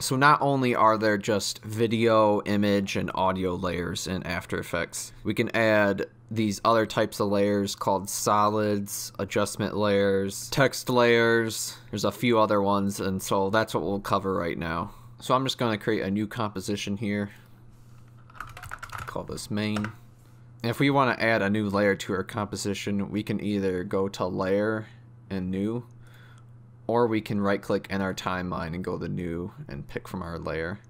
So not only are there just video, image, and audio layers in After Effects, we can add these other types of layers called solids, adjustment layers, text layers. There's a few other ones, and so that's what we'll cover right now. So I'm just going to create a new composition here. Call this main. If we want to add a new layer to our composition, we can either go to layer and new, or we can right click in our timeline and go to new and pick from our layer.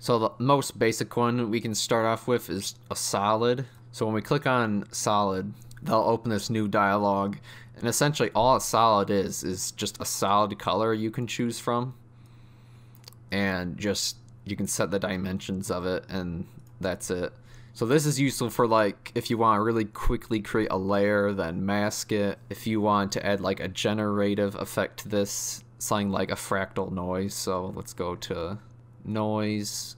So the most basic one we can start off with is a solid. So when we click on solid, they'll open this new dialog and essentially all a solid is is just a solid color you can choose from and just you can set the dimensions of it and that's it. So this is useful for like if you want to really quickly create a layer, then mask it. If you want to add like a generative effect to this, something like a fractal noise. So let's go to noise,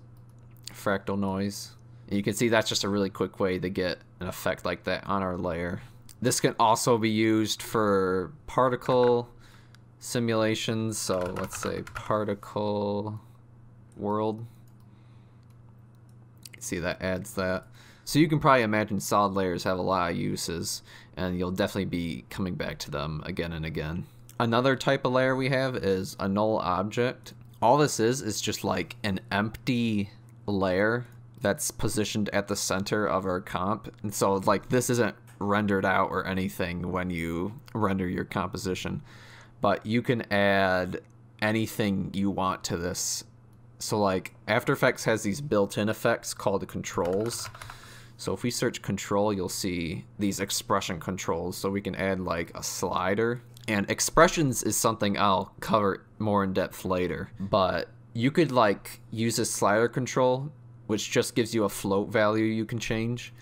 fractal noise. And you can see that's just a really quick way to get an effect like that on our layer. This can also be used for particle simulations. So let's say particle world see that adds that. So you can probably imagine solid layers have a lot of uses and you'll definitely be coming back to them again and again. Another type of layer we have is a null object. All this is is just like an empty layer that's positioned at the center of our comp. And so like this isn't rendered out or anything when you render your composition, but you can add anything you want to this so like After Effects has these built-in effects called controls. So if we search control, you'll see these expression controls. So we can add like a slider. And expressions is something I'll cover more in depth later. But you could like use a slider control, which just gives you a float value you can change.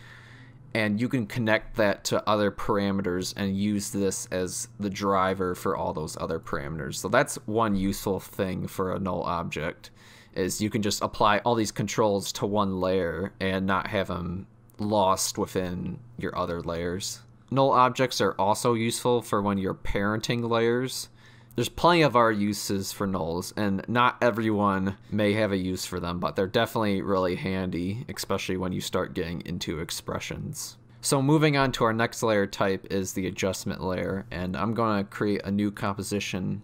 And you can connect that to other parameters and use this as the driver for all those other parameters. So that's one useful thing for a null object is you can just apply all these controls to one layer and not have them lost within your other layers. Null objects are also useful for when you're parenting layers. There's plenty of our uses for nulls, and not everyone may have a use for them, but they're definitely really handy, especially when you start getting into expressions. So moving on to our next layer type is the adjustment layer, and I'm going to create a new composition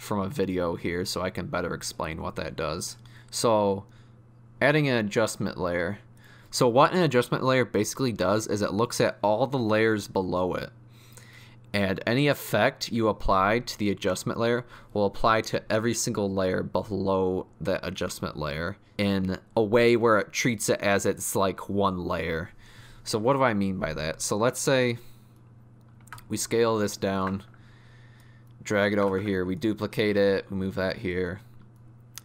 from a video here so I can better explain what that does. So adding an adjustment layer. So what an adjustment layer basically does is it looks at all the layers below it. And any effect you apply to the adjustment layer will apply to every single layer below that adjustment layer in a way where it treats it as it's like one layer. So what do I mean by that? So let's say we scale this down drag it over here, we duplicate it, we move that here.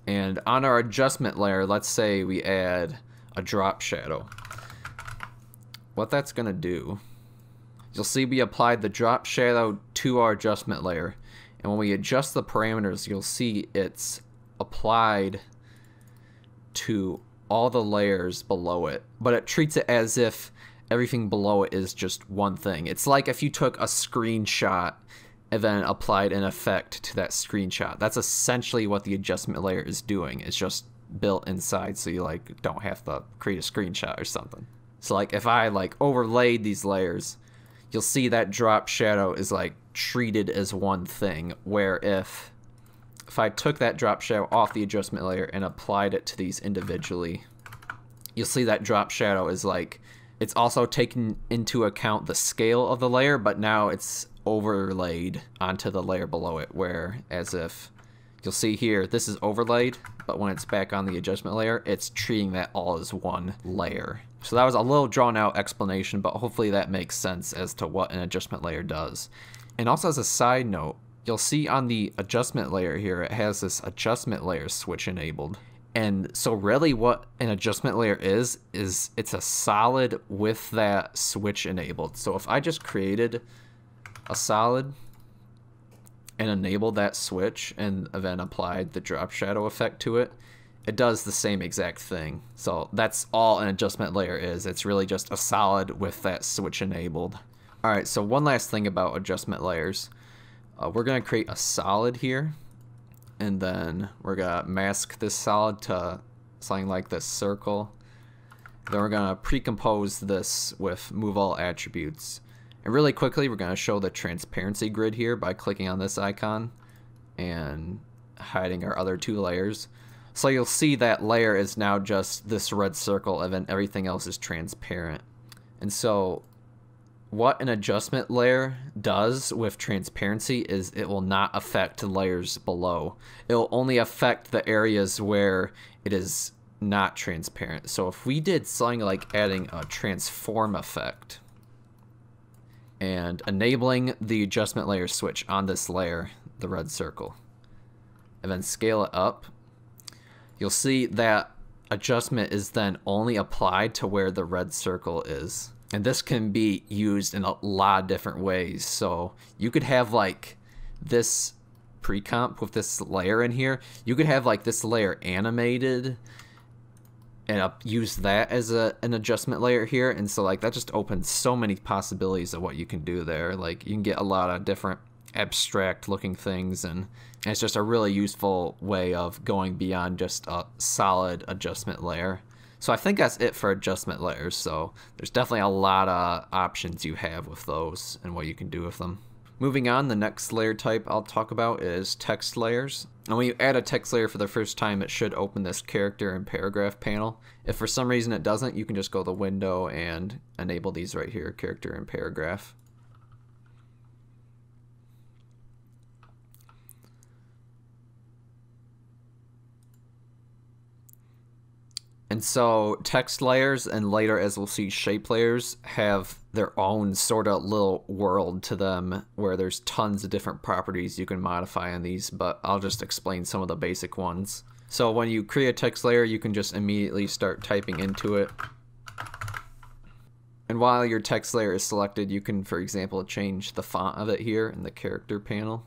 And on our adjustment layer, let's say we add a drop shadow. What that's going to do, you'll see we applied the drop shadow to our adjustment layer. And when we adjust the parameters, you'll see it's applied to all the layers below it. But it treats it as if everything below it is just one thing. It's like if you took a screenshot and then applied an effect to that screenshot. That's essentially what the adjustment layer is doing. It's just built inside so you like don't have to create a screenshot or something. So like if I like overlaid these layers, you'll see that drop shadow is like treated as one thing where if if I took that drop shadow off the adjustment layer and applied it to these individually, you'll see that drop shadow is like it's also taken into account the scale of the layer, but now it's overlaid onto the layer below it, where as if you'll see here, this is overlaid, but when it's back on the adjustment layer, it's treating that all as one layer. So that was a little drawn out explanation, but hopefully that makes sense as to what an adjustment layer does. And also as a side note, you'll see on the adjustment layer here, it has this adjustment layer switch enabled. And so really what an adjustment layer is, is it's a solid with that switch enabled. So if I just created a solid and enabled that switch and then applied the drop shadow effect to it, it does the same exact thing. So that's all an adjustment layer is. It's really just a solid with that switch enabled. All right, so one last thing about adjustment layers. Uh, we're gonna create a solid here and then we're gonna mask this solid to something like this circle. Then we're gonna pre-compose this with move all attributes. And really quickly, we're gonna show the transparency grid here by clicking on this icon and hiding our other two layers. So you'll see that layer is now just this red circle and then everything else is transparent. And so what an adjustment layer does with transparency is it will not affect layers below. It will only affect the areas where it is not transparent. So if we did something like adding a transform effect and enabling the adjustment layer switch on this layer, the red circle, and then scale it up, you'll see that adjustment is then only applied to where the red circle is. And this can be used in a lot of different ways. So you could have like this pre-comp with this layer in here. You could have like this layer animated and up, use that as a, an adjustment layer here. And so like that just opens so many possibilities of what you can do there. Like you can get a lot of different abstract looking things and it's just a really useful way of going beyond just a solid adjustment layer. So I think that's it for adjustment layers. So there's definitely a lot of options you have with those and what you can do with them. Moving on, the next layer type I'll talk about is text layers. And when you add a text layer for the first time, it should open this character and paragraph panel. If for some reason it doesn't, you can just go to the window and enable these right here, character and paragraph. And so text layers and later as we'll see shape layers have their own sort of little world to them where there's tons of different properties you can modify on these, but I'll just explain some of the basic ones. So when you create a text layer, you can just immediately start typing into it. And while your text layer is selected, you can, for example, change the font of it here in the character panel.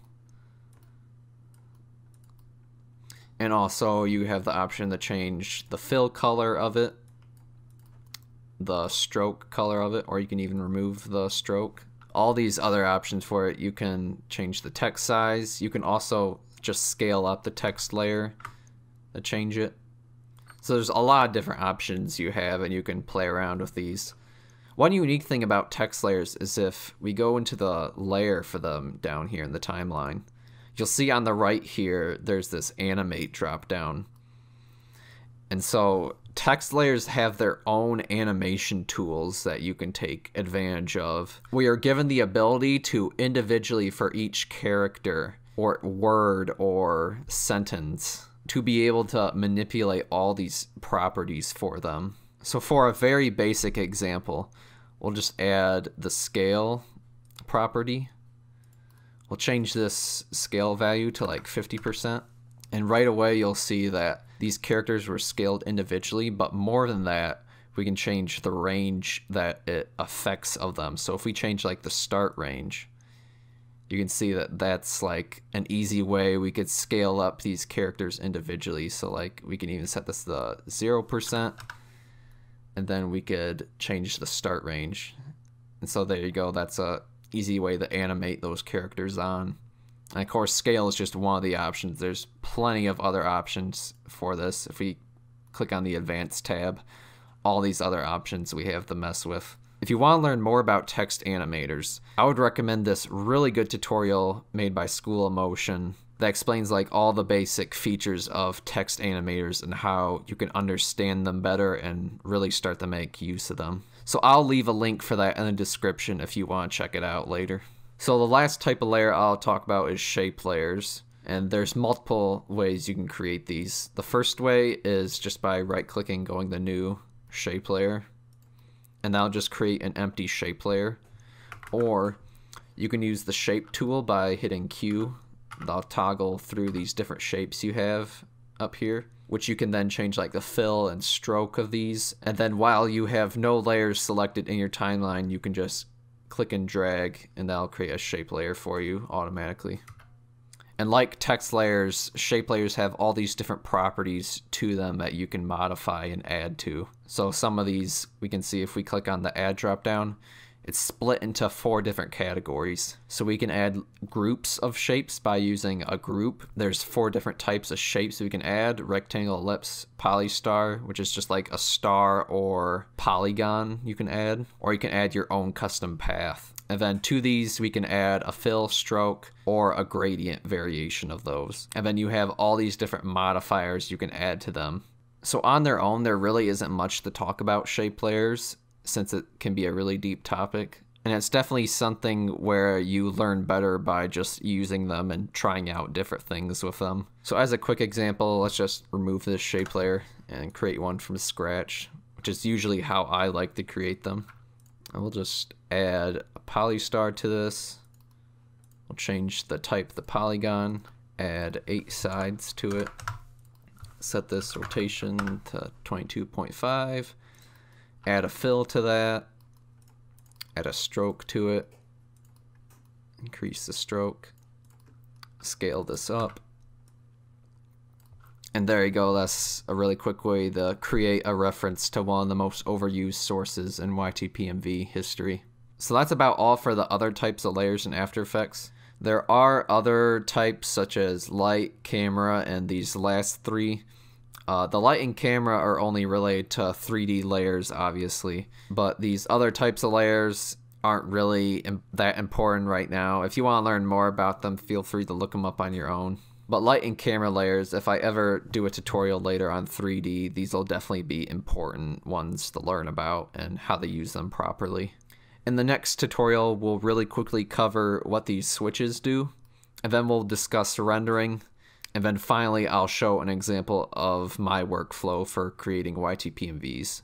And also you have the option to change the fill color of it, the stroke color of it, or you can even remove the stroke. All these other options for it, you can change the text size. You can also just scale up the text layer to change it. So there's a lot of different options you have and you can play around with these. One unique thing about text layers is if we go into the layer for them down here in the timeline, you'll see on the right here, there's this animate drop down. And so text layers have their own animation tools that you can take advantage of. We are given the ability to individually for each character or word or sentence to be able to manipulate all these properties for them. So for a very basic example, we'll just add the scale property We'll change this scale value to like 50%. And right away you'll see that these characters were scaled individually, but more than that, we can change the range that it affects of them. So if we change like the start range, you can see that that's like an easy way we could scale up these characters individually. So like we can even set this to 0% and then we could change the start range. And so there you go. That's a easy way to animate those characters on. And of course, scale is just one of the options. There's plenty of other options for this. If we click on the advanced tab, all these other options we have to mess with. If you want to learn more about text animators, I would recommend this really good tutorial made by School of Motion that explains like all the basic features of text animators and how you can understand them better and really start to make use of them. So I'll leave a link for that in the description if you want to check it out later. So the last type of layer I'll talk about is shape layers. And there's multiple ways you can create these. The first way is just by right clicking going to new shape layer. And that'll just create an empty shape layer. Or you can use the shape tool by hitting Q. That'll toggle through these different shapes you have up here which you can then change like the fill and stroke of these. And then while you have no layers selected in your timeline, you can just click and drag and that'll create a shape layer for you automatically. And like text layers, shape layers have all these different properties to them that you can modify and add to. So some of these we can see if we click on the add drop down, it's split into four different categories. So we can add groups of shapes by using a group. There's four different types of shapes we can add rectangle, ellipse, polystar, which is just like a star or polygon you can add, or you can add your own custom path. And then to these, we can add a fill stroke or a gradient variation of those. And then you have all these different modifiers you can add to them. So on their own, there really isn't much to talk about shape layers since it can be a really deep topic. And it's definitely something where you learn better by just using them and trying out different things with them. So as a quick example, let's just remove this shape layer and create one from scratch, which is usually how I like to create them. And we'll just add a polystar to this. We'll change the type the polygon, add eight sides to it set this rotation to 22.5, add a fill to that, add a stroke to it, increase the stroke, scale this up. And there you go, that's a really quick way to create a reference to one of the most overused sources in YTPMV history. So that's about all for the other types of layers in After Effects. There are other types such as light, camera, and these last three. Uh, the light and camera are only related to 3D layers, obviously, but these other types of layers aren't really Im that important right now. If you want to learn more about them, feel free to look them up on your own. But light and camera layers, if I ever do a tutorial later on 3D, these will definitely be important ones to learn about and how to use them properly. In the next tutorial, we'll really quickly cover what these switches do, and then we'll discuss rendering, and then finally I'll show an example of my workflow for creating YTPMVs.